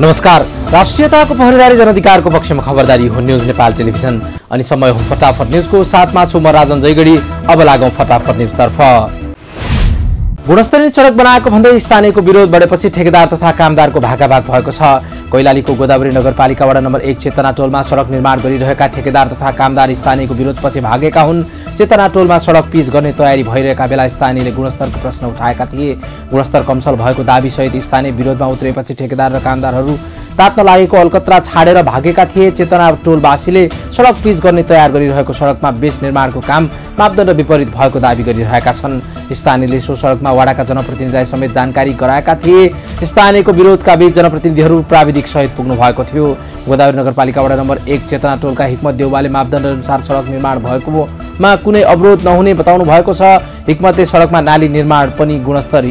नमस्कार। राष्ट्रियताको पहरेदारी जनअधिकारको पक्षमा खबरदारी हो न्युज नेपाल टेलिभिजन। अनि समय हो फटाफट न्युजको साथमा छु म राजन जयगढी अब लागौँ फटाफट न्युजतर्फ। गुणस्तरीय सडक बनाएको भन्दै स्थानीयको विरोध बढेपछि ठेकेदार तथा कामदारको भागाभाग भएको छ। कैलालीको गोदावरी नगरपालिका वडा नम्बर एक चेतना टोलमा सडक निर्माण गरिरहेका ठेकेदार तथा कामदार स्थानीयको विरोधपछि भागेका हुन्। चेतना टोलमा सडक पिच गर्ने तयारी भइरहेका बेला स्थानीयले गुणस्तरको प्रश्न उठाएका थिए। गुणस्तर कमसल भएको दावीसहित स्थानीय विरोधमा उत्रेपछि ठेकेदार र कामदारहरू तात्न लागेको अलकत्रा छाडेर भागेका थिए। चेतना टोलवासीले सडक पिच गर्ने तयार गरिरहेको सडकमा बेस निर्माणको काम मापदण्ड विपरीत भएको दावी गरिरहेका छन्। स्थानीयले सो सडकमा वडाका जनप्रतिनिधिलाई समेत जानकारी गराएका थिए। स्थानीयको विरोधका बीच जनप्रतिनिधिहरू प्राविधिक सहित पुग्नु भएको थियो। गोदावरी नगरपालिका वडा नम्बर एक चेतना टोलका हिक्मत देउवाले मापदण्ड अनुसार सडक निर्माण भएकोमा कुनै अवरोध नहुने बताउनु भएको छ। हिक्मतले सडकमा नाली निर्माण पनि गुणस्तर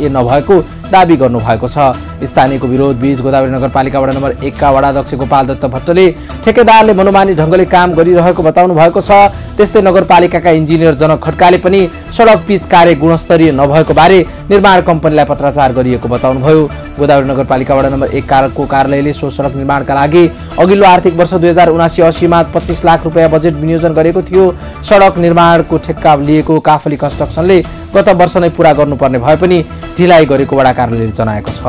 ए नभएको दावी गर्नुभएको छ। स्थानीयको विरोध बीच गोदावरी नगरपालिका वडा नम्बर एकका वडाध्यक्ष गोपाल दत्त भट्टले ठेकेदारले मनोमानी ढङ्गले काम गरिरहेको बताउनु भएको छ। त्यस्तै नगरपालिकाका इन्जिनियर जनक खड्काले पनि सडक पिच कार्य गुणस्तरीय नभएको बारे निर्माण कम्पनीलाई पत्राचार गरिएको बताउनुभयो। गोदावरी नगरपालिका वडा नम्बर एक कारको कार्यालयले सो सडक निर्माणका लागि अघिल्लो आर्थिक वर्ष दुई हजार उनासी असीमा पच्चिस लाख रुपियाँ बजेट विनियोजन गरेको थियो। सडक निर्माणको ठेक्का लिएको काफली कन्स्ट्रक्सनले गत वर्ष नै पुरा गर्नुपर्ने भए पनि ढिलाइ गरेको वडा कार्यालयले जनाएको छ।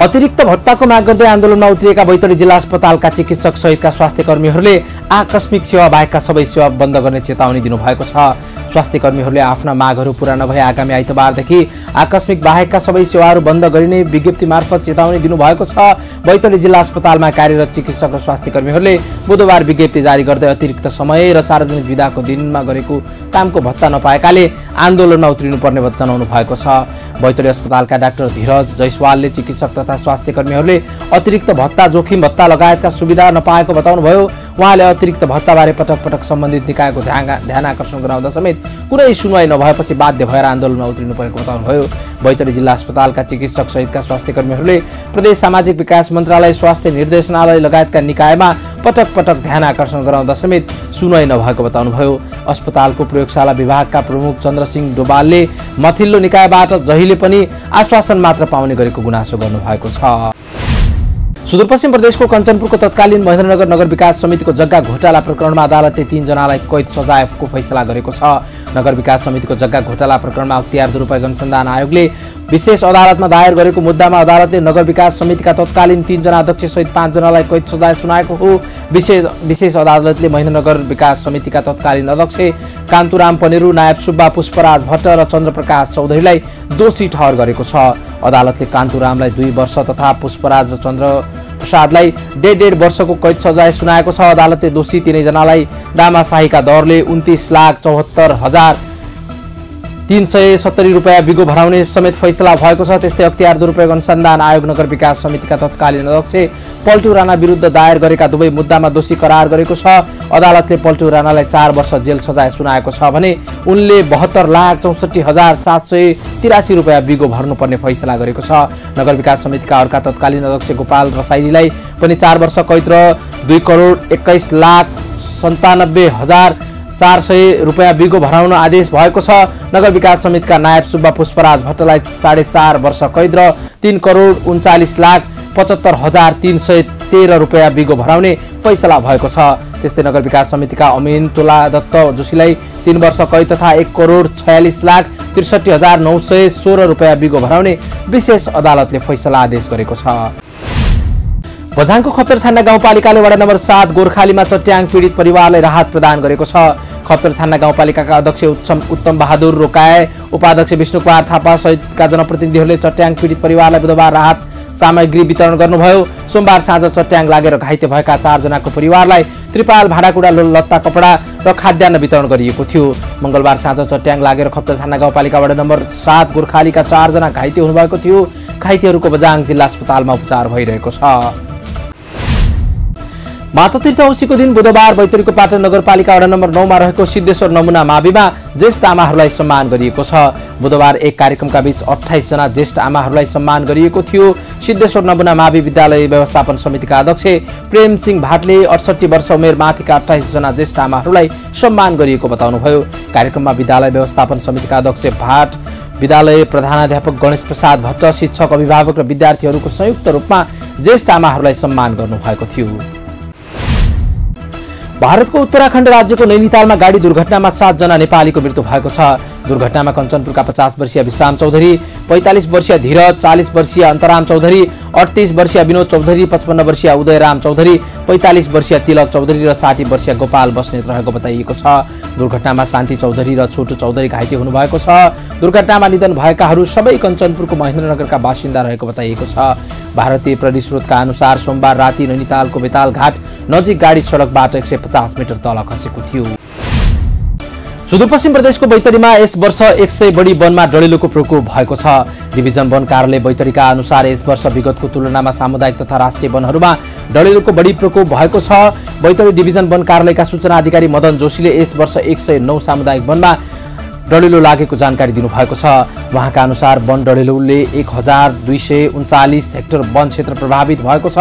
अतिरिक्त भत्ताको माग गर्दै आन्दोलनमा उत्रिएका बैतडी जिल्ला अस्पतालका चिकित्सक सहितका स्वास्थ्य कर्मीहरूले आकस्मिक सेवा बाहेकका सबै सेवा बन्द गर्ने चेतावनी दिनुभएको छ। स्वास्थ्य कर्मीहरूले आफ्ना मागहरू पूरा नभए आगामी आइतबारदेखि आकस्मिक बाहेकका सबै सेवाहरू बन्द गरिने विज्ञप्ति मार्फत चेतावनी दिनुभएको छ। बैतडी जिल्ला अस्पतालमा कार्यरत चिकित्सक र स्वास्थ्य कर्मीहरूले बुधबार विज्ञप्ति जारी गर्दै अतिरिक्त समय र सार्वजनिक विधाको दिनमा गरेको कामको भत्ता नपाएकाले आन्दोलनमा उत्रिनुपर्ने जनाउनु भएको छ। बैतडी अस्पतालका डाक्टर धीरज जैसवालले चिकित्सक तथा स्वास्थ्य कर्मीहरूले अतिरिक्त भत्ता जोखिम भत्ता लगायतका सुविधा नपाएको बताउनुभयो। उहाँले अतिरिक्त भत्ताबारे पटक पटक सम्बन्धित निकायको ध्यान ध्यान आकर्षण गराउँदा समेत कुनै सुनवाई नभएपछि बाध्य भएर आन्दोलनमा उत्रिनु परेको बताउनुभयो बैतडी जिल्ला अस्पतालका चिकित्सक सहितका स्वास्थ्य कर्मीहरूले प्रदेश सामाजिक विकास मन्त्रालय स्वास्थ्य निर्देशनालय लगायतका निकायमा पटक पटक ध्यान आकर्षण गराउँदा समेत सुनवाई नभएको बताउनुभयो। अस्पतालको प्रयोगशाला विभागका प्रमुख चन्द्रसिंह डोबालले मथिल्लो निकायबाट जहिले पनि आश्वासन मात्र पाउने गरेको गुनासो गर्नुभएको छ। सुदूरपश्चिम प्रदेशको कञ्चनपुरको तत्कालीन महेन्द्रनगर नगर विकास समितिको जग्गा घोटाला प्रकरणमा अदालतले तीनजनालाई कैद सजायको फैसला गरेको छ। नगर विकास समितिको जग्गा घोटाला प्रकरणमा अख्तियार दुरुपयोग अनुसन्धान आयोगले विशेष अदालतमा दायर गरेको मुद्दामा अदालतले नगर विकास समितिका तत्कालीन तीनजना अध्यक्ष सहित पाँचजनालाई कैद सजाय सुनाएको हो। विशेष विशेष अदालतले महेन्द्रनगर विकास समितिका तत्कालीन अध्यक्ष कान्तुराम पनेरू नायब सुब्बा पुष्पराज भट्ट र चन्द्रप्रकाश चौधरीलाई दोषी ठहर गरेको छ। अदालतले कान्तुरामलाई दुई वर्ष तथा पुष्पराज चन्द्र प्रसादलाई डेढ डेढ वर्षको कैद सजाय सुनाएको छ। अदालतले दोषी तिनैजनालाई दामाशाहीका दरले उन्तिस लाख चौहत्तर हजार तिन सय सत्तरी रुपियाँ बिगो भराउने समेत फैसला भएको छ। त्यस्तै अख्तियार दुरुपयोग अनुसन्धान आयोग नगर विकास समितिका तत्कालीन अध्यक्ष पल्टु राणा विरुद्ध दायर गरेका दुवै मुद्दामा दोषी करार गरेको छ। अदालतले पल्टु राणालाई चार वर्ष जेल सजाय सुनाएको छ भने उनले बहत्तर लाख चौसठी हजार सात सय तिरासी रुपियाँ बिगो भर्नुपर्ने फैसला गरेको छ। नगर विकास समितिका अर्का तत्कालीन अध्यक्ष गोपाल रसाइलीलाई पनि चार वर्ष कैद र दुई करोड एक्काइस लाख सन्तानब्बे हजार चार सय रुपियाँ बिगो भराउन आदेश भएको छ। नगर विकास समितिका नायब सुब्बा पुष्पराज भट्टलाई साढे चार वर्ष कैद र तिन करोड उन्चालिस लाख पचहत्तर हजार तिन सय तेह्र रुपियाँ बिगो भराउने फैसला भएको छ। त्यस्तै नगर विकास समितिका अमिन तुला दत्त जोशीलाई तिन वर्ष कैद तथा एक करोड छयालिस लाख त्रिसठी हजार नौ सय सोह्र रुपियाँ बिगो भराउने विशेष अदालतले फैसला आदेश गरेको छ। बझाङको खप्तर गाउँपालिकाले वडा नम्बर सात गोर्खालीमा चट्याङ पीडित परिवारलाई राहत प्रदान गरेको छ। खप्तर छान्ना गाउँपालिकाका अध्यक्ष उत्तम उत्तम बहादुर रोकाए। उपाध्यक्ष विष्णु कुमार थापा सहितका जनप्रतिनिधिहरूले चट्याङ पीडित परिवारलाई बुधबार राहत सामग्री वितरण गर्नुभयो। सोमबार साँझ चट्याङ लागेर घाइते भएका चारजनाको परिवारलाई त्रिपाल भाँडाकुँडा लत्ता कपडा र खाद्यान्न वितरण गरिएको थियो। मङ्गलबार साँझ चट्याङ लागेर खप्तर थाना गाउँपालिका वडा नम्बर सात गोर्खालीका चारजना घाइते हुनुभएको थियो। घाइतेहरूको बजाङ जिल्ला अस्पतालमा उपचार भइरहेको छ। मातातीर्थ औँसीको दिन बुधबार बैतडीको पाटन नगरपालिका वडा नम्बर नौमा रहेको सिद्धेश्वर नमुना माविमा ज्येष्ठ आमाहरूलाई सम्मान गरिएको छ। बुधबार एक कार्यक्रमका बीच अठाइसजना ज्येष्ठ आमाहरूलाई सम्मान गरिएको थियो। सिद्धेश्वर नमुना मावि विद्यालय व्यवस्थापन समितिका अध्यक्ष प्रेम सिंह भाटले अडसठी वर्ष उमेर माथिका अठाइसजना ज्येष्ठ आमाहरूलाई सम्मान गरिएको बताउनुभयो। कार्यक्रममा विद्यालय व्यवस्थापन समितिका अध्यक्ष भाट विद्यालय प्रधानाध्यापक गणेश प्रसाद भट्ट शिक्षक अभिभावक र विद्यार्थीहरूको संयुक्त रूपमा ज्येष्ठ आमाहरूलाई सम्मान गर्नुभएको थियो। भारतको उत्तराखण्ड राज्यको नैनीतालमा गाडी दुर्घटनामा सातजना नेपालीको मृत्यु भएको छ। दुर्घटनामा कञ्चनपुरका पचास वर्षीय विश्राम चौधरी पैँतालिस वर्षीय धीरज चालिस वर्षीय अन्तराम चौधरी अडतिस वर्षीय विनोद चौधरी पचपन्न वर्षीय उदयराम चौधरी पैँतालिस वर्षीय तिलक चौधरी र साठी वर्षीय गोपाल बस्नेत रहेको बताइएको छ। दुर्घटनामा शान्ति चौधरी र छोटो चौधरी घाइते हुनुभएको छ। दुर्घटनामा निधन भएकाहरू सबै कञ्चनपुरको महेन्द्रनगरका बासिन्दा रहेको बताइएको छ। भारतीय प्रहरी स्रोतका अनुसार सोमबार राति नैनीतालको बेताल घाट नजिक गाडी सडकबाट एक मिटर तल खसेको थियो। सुदूरपश्चिम प्रदेशको बैतडीमा यस वर्ष एक सय बढी वनमा डढेलोको प्रकोप भएको छ। डिभिजन वन कार्यालय बैतडीका अनुसार यस वर्ष विगतको तुलनामा सामुदायिक तथा राष्ट्रिय वनहरूमा डढेलोको बढी प्रकोप भएको छ। बैतडी डिभिजन वन कार्यालयका सूचना अधिकारी मदन जोशीले यस वर्ष एक सय नौ सामुदायिक वनमा डढेलो लागेको जानकारी दिनुभएको छ। उहाँका अनुसार वन डढेलोले एक हजार दुई सय उन्चालिस हेक्टर वन क्षेत्र प्रभावित भएको छ।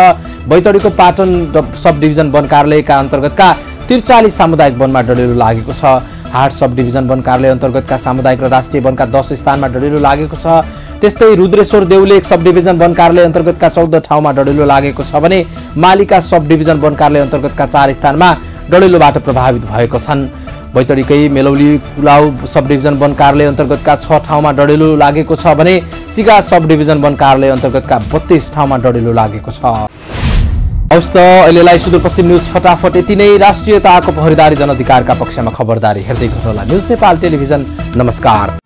बैतडीको पाटन सब डिभिजन वन कार्यालयका अन्तर्गतका त्रिचालिस सामुदायिक वनमा डढेलो लागेको छ। हाट सब डिभिजन वन कार्यालय अन्तर्गतका सामुदायिक र राष्ट्रिय वनका दस स्थानमा डढेलो लागेको छ। त्यस्तै रुद्रेश्वर देउलेक सब डिभिजन वन कार्यालय अन्तर्गतका चौध ठाउँमा डढेलो लागेको छ भने मालिका सब डिभिजन वन कार्यालय अन्तर्गतका चार स्थानमा डढेलोबाट प्रभावित भएको छन्। बैतडीकै मेलौली पुलाउ सब डिभिजन वन कार्यालय अन्तर्गतका छ ठाउँमा डढेलो लागेको छ भने सिगा सब डिभिजन वन कार्यालय अन्तर्गतका बत्तीस ठाउँमा डढेलो लागेको छ। हवस् त अहिलेलाई सुदूरपश्चिम न्युज फटाफट यति नै। राष्ट्रियताको पहरेदारी जनअधिकारका पक्षमा खबरदारी हेर्दै गर्नुहोला। न्युज नेपाल टेलिभिजन नमस्कार।